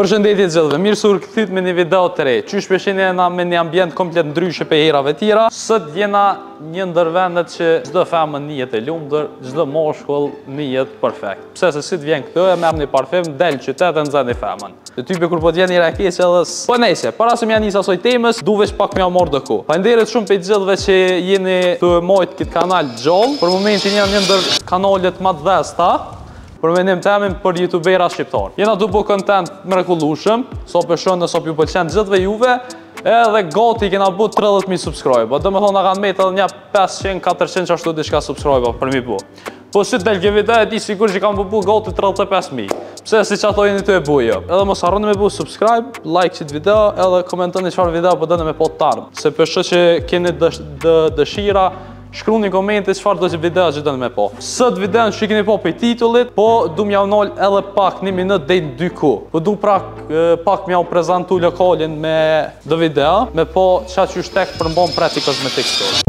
Përshëndetje të gjithëve, mirë se u rikthyt me një video të re. Qysh pe shihni jena me një ambient komplet ndryshe prej herave tjera. Sot jena një ndër vendet që çdo femën nihet e lumtur, çdo mashkull nihet perfekt. Pse, se si të vjen këtu e merr ni parfim, del n'qytet e nxen ni femën. Te tipi kur po të vjen një erë keq edhe së... Po nejse, para se m'ja nis asaj temës, du veç pak mja marrë diku. Falemnderit shumë prej gjithëve që jeni tu e majtë këtë kanal gjallë. Për momentin jena një ndër kanalet ma të dhezta. Për mendim temin prej youtuberave shqiptar. Jena tu bo content mrekullushëm, sa po shoh dhe sa po ju pëlqen gjithve juve, edhe gati kena bo 30.000 subscribe, po do me thonë na kanë metë edhe nja 500, 400 qashtu diçka subscribe për m'i bo. Po si të del kjo video e di sigurt që kanë me u bo gati 35.000, pse, se qashtu jeni tu e bo ju. Edhe mos harroni me bo subscribe, like qitë video, edhe komentoni çfarë video po doni me pa t'ardhme, se po shoh që keni dëshira, Shkruni komente çfarë do që video që doni me pa. Sot videon, siç e keni pa prej titullit, po du m'jau nal edhe pak një minut deri në dy diku. Po du prap pak m'jau prezantu lokalin me do video, me pa ça, qysh, tek përmban Pretty Cosmetic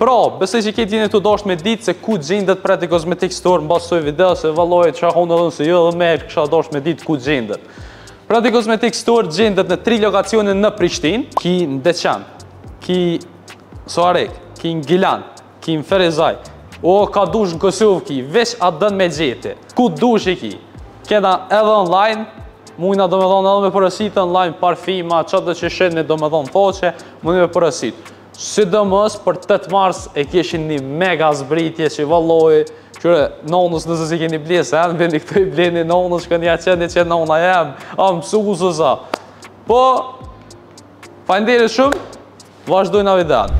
Pra, besoj që këtë jeni tu dashtë me ditë se ku gjendet Pretty Cosmetic Store mbas ksaj video se vallaj që unë edhe se jo dhe me herë kësha dashtë me ditë ku gjendet. Pretty Cosmetic Store gjendet në tri lokacione në Prishtinë, ki në Deçan, ki Suharekë, ki në Gjilan, ki në Ferizaj. O, ka t'dush në Kosovë ki, veç a doni me gjet. Ku t'dush i ki? Kena edhe online, mujni do me thonë edhe me porosit online, parfima, qatë dhe që shihni, do me thonë faqe, mujni me porosit. Sidomos për 8 mars e kishin një mega zbritje që vallaj Qyre, nonës nëse s'i keni ble, se enë vini këtu i bleni nonës, kënaqeni që nona jem, a më pësu ku së sa. Po, falemnderit shumë, vazhdojmë videon.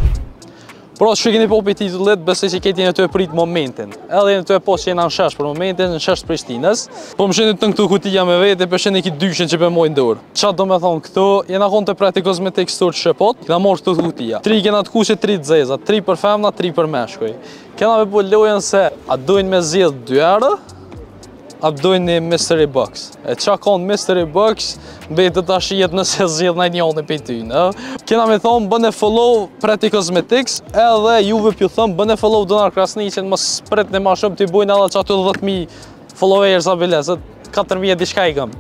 Pra, siç e keni pa prej titullit, besoj që jeni tu e prit momentin. Edhe jeni tu e pa që jena në shesh për momentin, në shesh Prishtinës. Po m'i shihni këto kutia me vete, po e shihni qit dyshen që po e maj n'dorë. Ça do me thonë, këtu jena konë te Pretty Cosmetic Store siç e patë, kena marrë këto kutia. Tri kena të kuqe, tri të zeza, tri për femna, tri për meshkuj. Kena me bo lojën se, a dojnë me zgjedhë dy euro, a dojnë një mystery box. E ça ka n' mystery box, mbetet të shihet nëse zgjedh najnjoni prej tyne? Kena me thonë, bëne follow Pretty Cosmetic, edhe juve po ju thom, bëne follow Donar Krasniqin, mos pritni ma shumë, t'i bojmë edhe qaty 10.000 Followers a bile, se 4000 diçka i kam.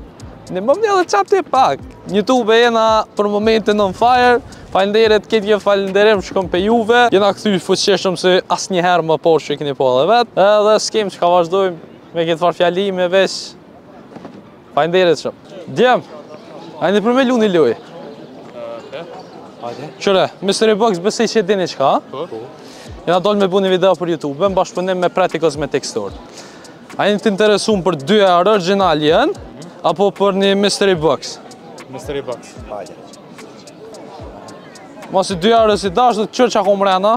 Nimomni edhe qaty pak. Youtube jena për momentin on fire. Falenderit, këtu një falenderim shkon për juve. Jena kthy fuqishëm se asnjëherë më parë, siç e keni pa edhe vetë. Edhe s'kem çka vazhdojmë me këtë farë fjalime veç. Faleminderit shumë. Djem, a jeni për me lu një lojë? Kqyre, Mystery Box besoj që e dini çka, ha? Po. po. Jena dalë me bo një video për Youtube, në bashkëpunim me Pretty Cosmetic Store. A jeni të interesum për dy euro origjinal janë, mhm. apo për një Mystery Box? Mystery Box. Faleminderit. Masi dy euro s'i deshe, do ta kqyrë çka ka mrena,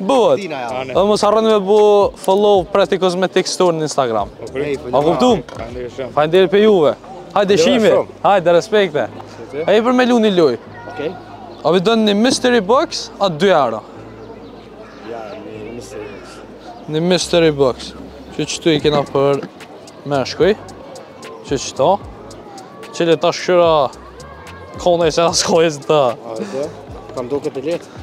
Bëhet. Dhe mos harroni me bo follow Pretty Cosmetics Store në Instagram. A kuptum? Faleminderit për juve. Hajde shihemi. Hajde respekte. A je për me lu ni lojë. Okej. A e don ni mystery box a 2 euro? Jo, një mystery box. Një mystery box. Qe qitu i kena për meshkuj. Qe qito? Çele tash kqyre kone se askojës të. Hajde. Kam duke të letë.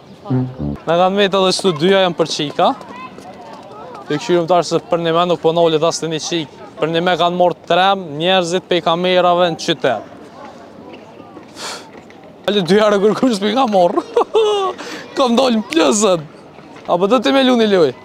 Na kanë metë edhe shtu dyja janë për çika T'e kqyrim tash se përnime nuk po nalet asnjë çikë Përnime kanë marrë trem njerëzit prej kamerave në qytet Hala dy euro kërkush s'i ka marrë Kom dalë në plëzën A po don ti me lu një lojë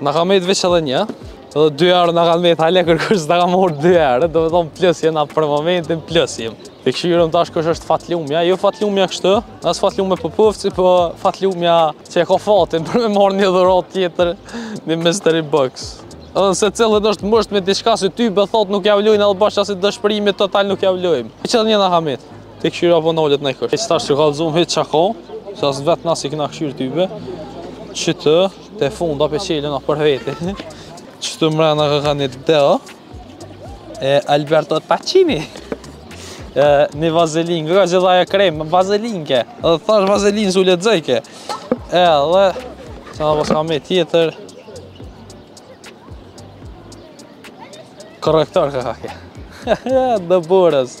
Na ka metë veç edhe një, edhe dy euro na kanë metë hala kërkush s'na ka marrë dy euro, domethonë plus jena për momentin plus jem. T'e kqyrim tash kush është fatlumja, jo fatlumja kështu, as fatlumja për pëfëci, por po fatlumja që e ka fatin për me marrë një dhuratë tjetër një mystery box. Edhe secila është mështë me diçka se tybe thotë nuk ja vlejnë edhe bashkë asi dëshpërimi total nuk ja vlejnë. E qe edhe një na ka metë. T'e kqyrim a po nalet në kërë. Hec tash kallxom, hec çka ka, se as vetë na s'i kena kqyrë tybe, që të të funda po e çelim na për vete. Qitu mrena ka ka një dhe, e Alberto Pacini, e një vazelin, këka që dhaja krem, vazelin ke, dhe thash vazelin s'u ullet zëjke. E dhe, që në paska me tjetër, korrektor ka ka ke. Dë burës.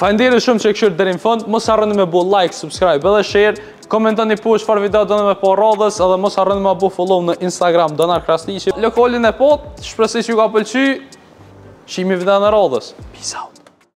Faleminderit shumë që e kqyrët deri në fund. Mos harroni me bo like, subscribe edhe share. Komentoni poshtë çfarë video doni me pa radhës edhe mos harroni me bo follow në Instagram Donar Krasniqi. Lokalin e pot, shpresoj që ju ka pëlqy. Shihemi videon e radhës. Peace out.